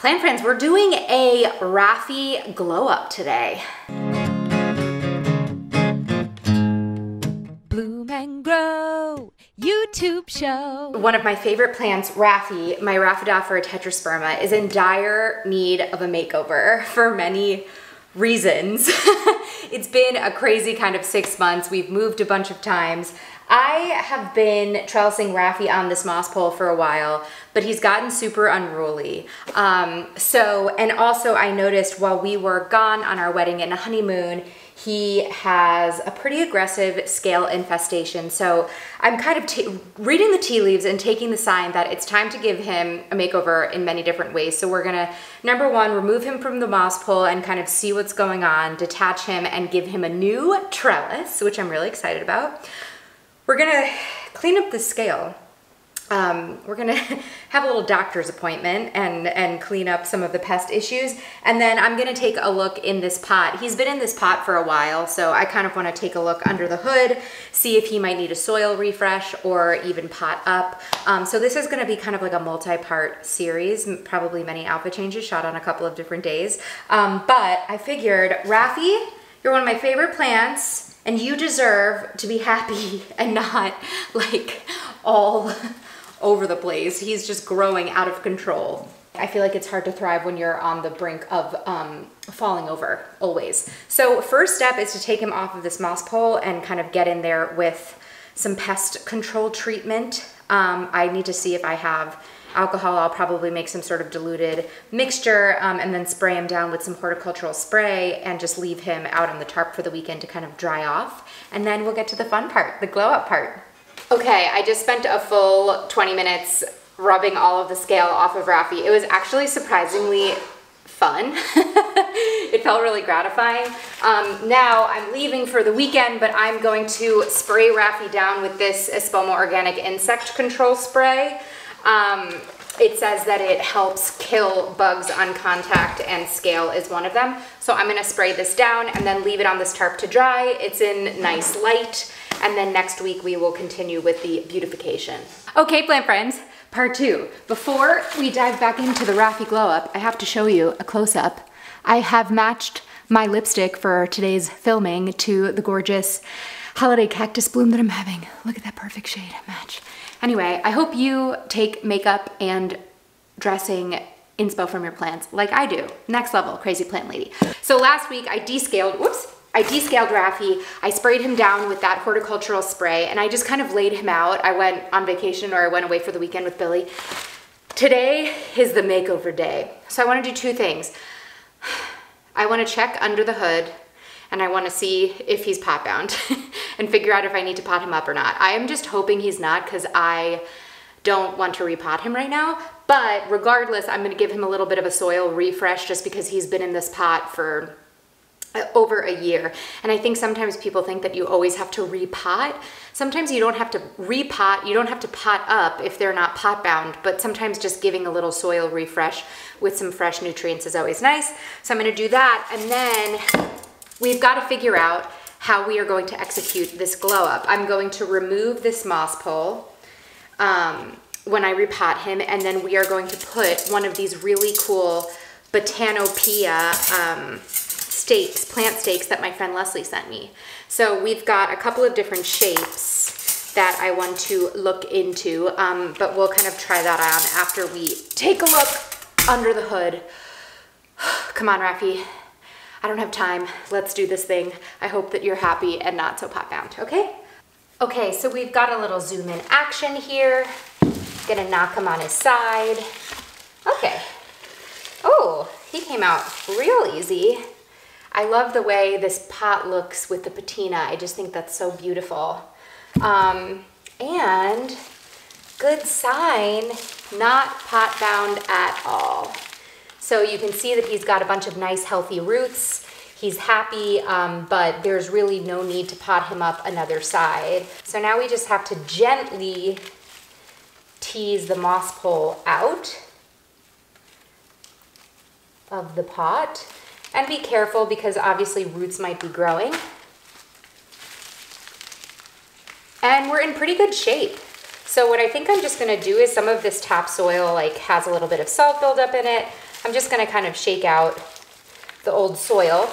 Plant friends, we're doing a Raffi glow up today. Bloom and Grow YouTube show. One of my favorite plants, Raffi, my Rhaphidophora tetrasperma, is in dire need of a makeover for many reasons. it's been a crazy kind of six months. We've moved a bunch of times. I have been trellising Raffi on this moss pole for a while, but he's gotten super unruly. Um, so, and also I noticed while we were gone on our wedding and honeymoon, he has a pretty aggressive scale infestation. So I'm kind of reading the tea leaves and taking the sign that it's time to give him a makeover in many different ways. So we're gonna, number one, remove him from the moss pole and kind of see what's going on, detach him and give him a new trellis, which I'm really excited about. We're gonna clean up the scale. Um, we're gonna have a little doctor's appointment and, and clean up some of the pest issues. And then I'm gonna take a look in this pot. He's been in this pot for a while, so I kind of wanna take a look under the hood, see if he might need a soil refresh or even pot up. Um, so this is gonna be kind of like a multi-part series, probably many alpha changes shot on a couple of different days. Um, but I figured, Raffi, you're one of my favorite plants and you deserve to be happy and not like all over the place. He's just growing out of control. I feel like it's hard to thrive when you're on the brink of um, falling over, always. So first step is to take him off of this moss pole and kind of get in there with some pest control treatment. Um, I need to see if I have alcohol, I'll probably make some sort of diluted mixture um, and then spray him down with some horticultural spray and just leave him out on the tarp for the weekend to kind of dry off. And then we'll get to the fun part, the glow up part. Okay, I just spent a full 20 minutes rubbing all of the scale off of Raffi. It was actually surprisingly fun. it felt really gratifying. Um, now I'm leaving for the weekend, but I'm going to spray Raffi down with this Espoma Organic Insect Control Spray. Um, it says that it helps kill bugs on contact and scale is one of them. So I'm gonna spray this down and then leave it on this tarp to dry. It's in nice light. And then next week we will continue with the beautification. Okay, plant friends, part two. Before we dive back into the Raffi Glow Up, I have to show you a close up. I have matched my lipstick for today's filming to the gorgeous holiday cactus bloom that I'm having. Look at that perfect shade match. Anyway, I hope you take makeup and dressing inspo from your plants like I do. Next level, crazy plant lady. So last week I descaled, whoops, I descaled Raffi. I sprayed him down with that horticultural spray and I just kind of laid him out. I went on vacation or I went away for the weekend with Billy. Today is the makeover day. So I wanna do two things. I wanna check under the hood and I want to see if he's pot bound and figure out if I need to pot him up or not. I am just hoping he's not because I don't want to repot him right now. But regardless, I'm going to give him a little bit of a soil refresh just because he's been in this pot for uh, over a year. And I think sometimes people think that you always have to repot. Sometimes you don't have to repot, you don't have to pot up if they're not pot bound, but sometimes just giving a little soil refresh with some fresh nutrients is always nice. So I'm gonna do that and then we've got to figure out how we are going to execute this glow up. I'm going to remove this moss pole um, when I repot him, and then we are going to put one of these really cool Botanopia um, stakes, plant stakes that my friend Leslie sent me. So we've got a couple of different shapes that I want to look into, um, but we'll kind of try that on after we take a look under the hood. Come on, Raffi. I don't have time. Let's do this thing. I hope that you're happy and not so pot bound, okay? Okay, so we've got a little zoom in action here. Gonna knock him on his side. Okay. Oh, he came out real easy. I love the way this pot looks with the patina. I just think that's so beautiful. Um, and good sign, not pot bound at all. So you can see that he's got a bunch of nice healthy roots. He's happy, um, but there's really no need to pot him up another side. So now we just have to gently tease the moss pole out of the pot. And be careful because obviously roots might be growing. And we're in pretty good shape. So what I think I'm just gonna do is some of this topsoil like has a little bit of salt buildup in it. I'm just gonna kind of shake out the old soil.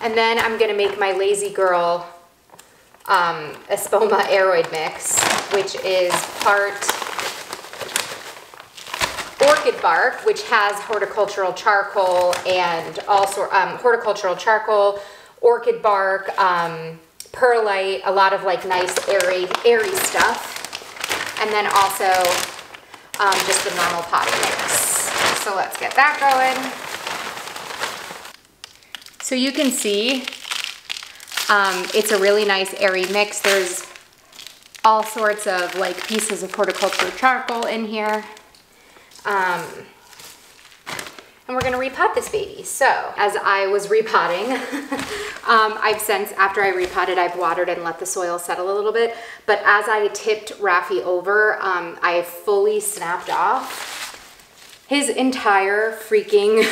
And then I'm gonna make my Lazy Girl um, Espoma Aroid mix, which is part orchid bark, which has horticultural charcoal and also um, horticultural charcoal, orchid bark, um, perlite, a lot of like nice airy, airy stuff. And then also um, just the normal potting mix. So let's get that going. So you can see um, it's a really nice airy mix. There's all sorts of like pieces of horticulture charcoal in here. Um, and we're gonna repot this baby. So as I was repotting, um, I've since, after I repotted, I've watered and let the soil settle a little bit. But as I tipped Raffi over, um, I fully snapped off his entire freaking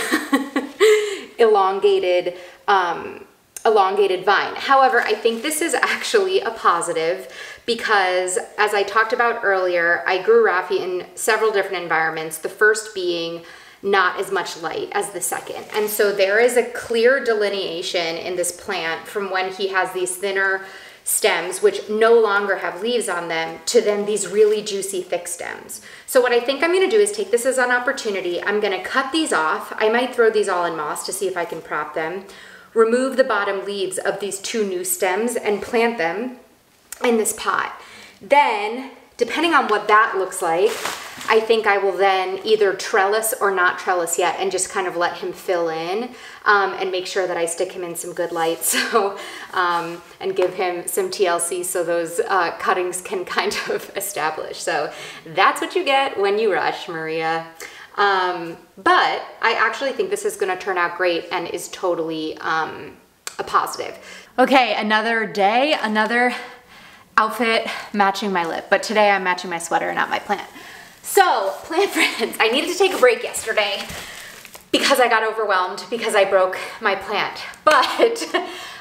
elongated um, elongated vine. However, I think this is actually a positive because as I talked about earlier, I grew Raffi in several different environments, the first being not as much light as the second. And so there is a clear delineation in this plant from when he has these thinner stems, which no longer have leaves on them, to then these really juicy thick stems. So what I think I'm gonna do is take this as an opportunity. I'm gonna cut these off. I might throw these all in moss to see if I can prop them remove the bottom leaves of these two new stems and plant them in this pot. Then, depending on what that looks like, I think I will then either trellis or not trellis yet and just kind of let him fill in um, and make sure that I stick him in some good light so um, and give him some TLC so those uh, cuttings can kind of establish. So that's what you get when you rush, Maria. Um, but I actually think this is gonna turn out great and is totally um, a positive. Okay, another day, another outfit matching my lip, but today I'm matching my sweater, not my plant. So, plant friends, I needed to take a break yesterday because I got overwhelmed because I broke my plant. But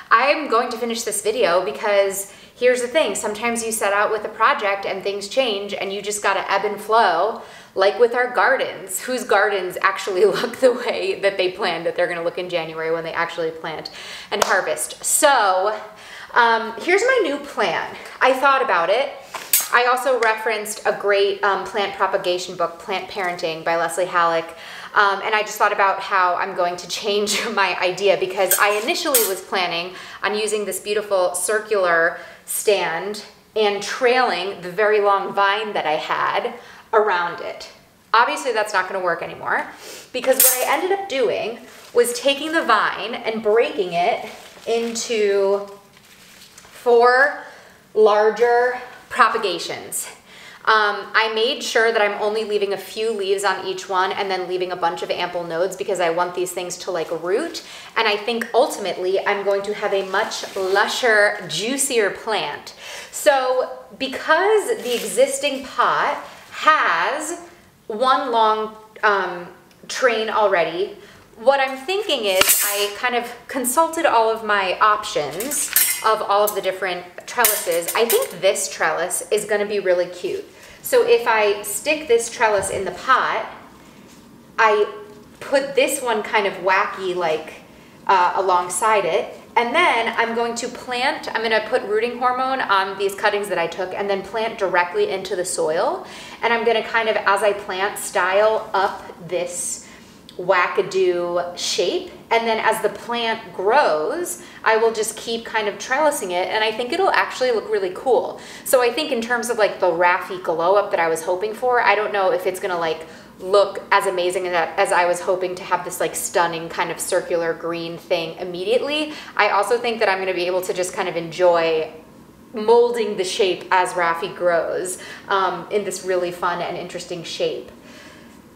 I'm going to finish this video because here's the thing, sometimes you set out with a project and things change and you just gotta ebb and flow like with our gardens, whose gardens actually look the way that they planned that they're gonna look in January when they actually plant and harvest. So um, here's my new plan. I thought about it. I also referenced a great um, plant propagation book, Plant Parenting by Leslie Halleck. Um, and I just thought about how I'm going to change my idea because I initially was planning on using this beautiful circular stand and trailing the very long vine that I had around it. Obviously that's not gonna work anymore because what I ended up doing was taking the vine and breaking it into four larger propagations. Um, I made sure that I'm only leaving a few leaves on each one and then leaving a bunch of ample nodes because I want these things to like root. And I think ultimately I'm going to have a much lusher, juicier plant. So because the existing pot has one long um, train already. What I'm thinking is I kind of consulted all of my options of all of the different trellises. I think this trellis is gonna be really cute. So if I stick this trellis in the pot, I put this one kind of wacky like uh, alongside it, and then I'm going to plant, I'm gonna put rooting hormone on these cuttings that I took and then plant directly into the soil. And I'm gonna kind of, as I plant, style up this wackadoo shape. And then as the plant grows, I will just keep kind of trellising it and I think it'll actually look really cool. So I think in terms of like the Raffi glow up that I was hoping for, I don't know if it's gonna like look as amazing as I was hoping to have this like stunning kind of circular green thing immediately. I also think that I'm gonna be able to just kind of enjoy molding the shape as Raffi grows um, in this really fun and interesting shape.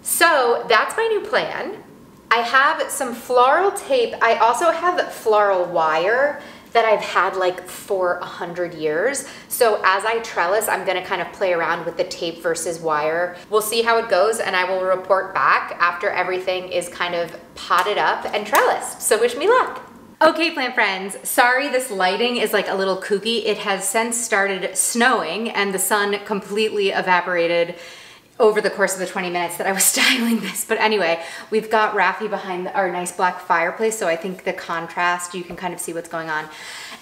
So that's my new plan. I have some floral tape. I also have floral wire that I've had like for a hundred years. So as I trellis, I'm gonna kind of play around with the tape versus wire. We'll see how it goes and I will report back after everything is kind of potted up and trellised. So wish me luck. Okay, plant friends, sorry this lighting is like a little kooky. It has since started snowing and the sun completely evaporated over the course of the 20 minutes that I was styling this. But anyway, we've got Raffi behind our nice black fireplace, so I think the contrast, you can kind of see what's going on.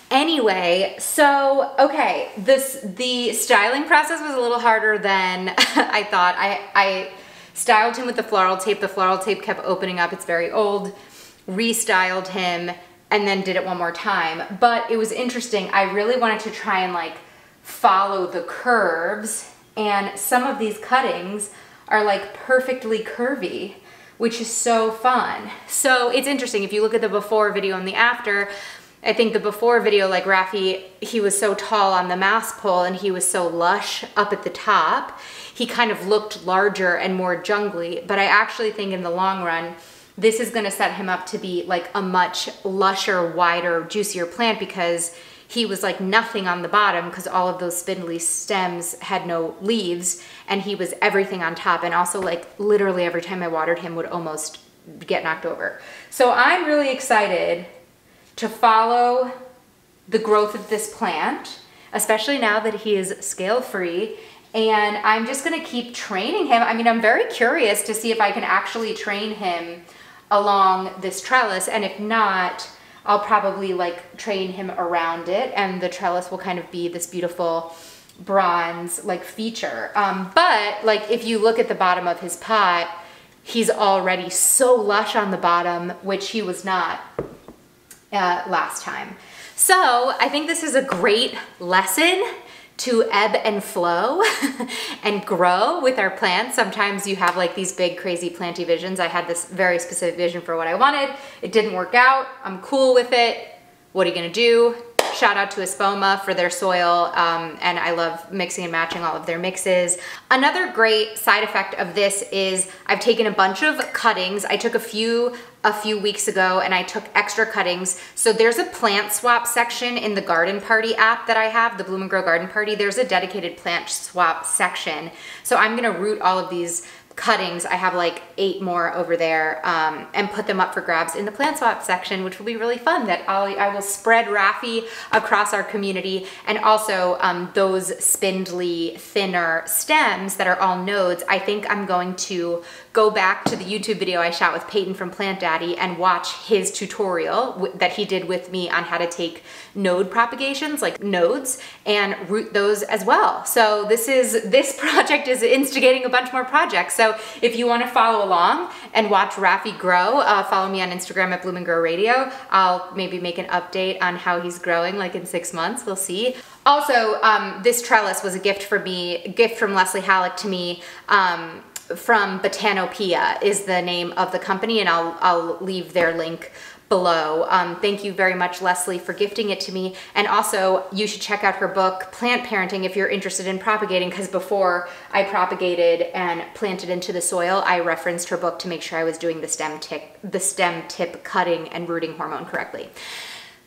Anyway, so okay, this the styling process was a little harder than I thought. I, I styled him with the floral tape. The floral tape kept opening up. It's very old. Restyled him and then did it one more time. But it was interesting. I really wanted to try and like follow the curves and some of these cuttings are like perfectly curvy, which is so fun. So it's interesting. If you look at the before video and the after, I think the before video, like Raffi, he was so tall on the moss pole and he was so lush up at the top. He kind of looked larger and more jungly, but I actually think in the long run, this is gonna set him up to be like a much lusher, wider, juicier plant because he was like nothing on the bottom because all of those spindly stems had no leaves and he was everything on top and also like literally every time I watered him would almost get knocked over. So I'm really excited to follow the growth of this plant, especially now that he is scale free. And I'm just gonna keep training him. I mean, I'm very curious to see if I can actually train him along this trellis. And if not, I'll probably like train him around it and the trellis will kind of be this beautiful bronze like feature. Um, but like if you look at the bottom of his pot, he's already so lush on the bottom, which he was not uh, last time. So I think this is a great lesson to ebb and flow and grow with our plants. Sometimes you have like these big crazy planty visions. I had this very specific vision for what I wanted. It didn't work out. I'm cool with it. What are you gonna do? Shout out to Espoma for their soil, um, and I love mixing and matching all of their mixes. Another great side effect of this is I've taken a bunch of cuttings. I took a few a few weeks ago and I took extra cuttings. So there's a plant swap section in the Garden Party app that I have, the Bloom and Grow Garden Party. There's a dedicated plant swap section. So I'm gonna root all of these cuttings. I have like eight more over there um, and put them up for grabs in the plant swap section, which will be really fun that I'll, I will spread Raffi across our community and also um, those spindly, thinner stems that are all nodes. I think I'm going to go back to the YouTube video I shot with Peyton from Plant Daddy and watch his tutorial that he did with me on how to take node propagations, like nodes, and root those as well. So this is, this project is instigating a bunch more projects. So if you wanna follow along and watch Raffi grow, uh, follow me on Instagram at Bloom and Grow Radio. I'll maybe make an update on how he's growing like in six months, we'll see. Also, um, this trellis was a gift for me, gift from Leslie Halleck to me. Um, from Botanopia is the name of the company and I'll, I'll leave their link below. Um, thank you very much, Leslie, for gifting it to me. And also, you should check out her book, Plant Parenting, if you're interested in propagating, because before I propagated and planted into the soil, I referenced her book to make sure I was doing the stem tip, the stem tip cutting and rooting hormone correctly.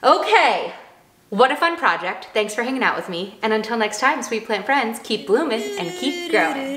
Okay, what a fun project. Thanks for hanging out with me. And until next time, sweet plant friends, keep blooming and keep growing.